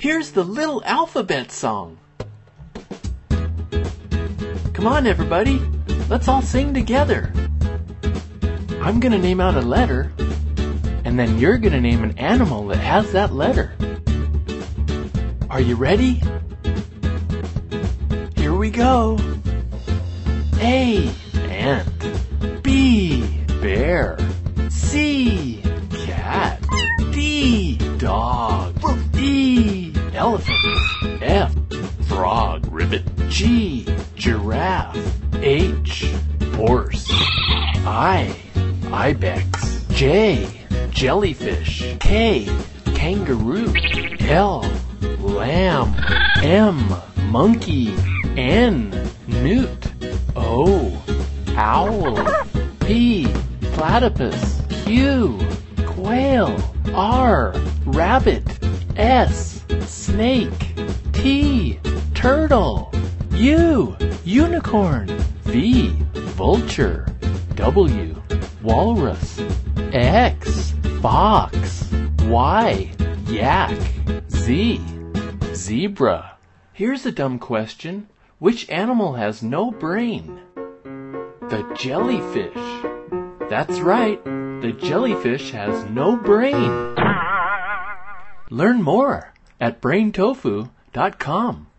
Here's the little alphabet song. Come on, everybody. Let's all sing together. I'm gonna name out a letter, and then you're gonna name an animal that has that letter. Are you ready? Here we go. A, ant. B, bear. C, cat. D, dog. Elephant. F, frog, ribbit. G, giraffe. H, horse. I, ibex. J, jellyfish. K, kangaroo. L, lamb. M, monkey. N, newt. O, owl. P, platypus. Q, quail. R, rabbit. S, snake. T, turtle. U, unicorn. V, vulture. W, walrus. X, fox. Y, yak. Z, zebra. Here's a dumb question. Which animal has no brain? The jellyfish. That's right. The jellyfish has no brain. Learn more at braintofu.com.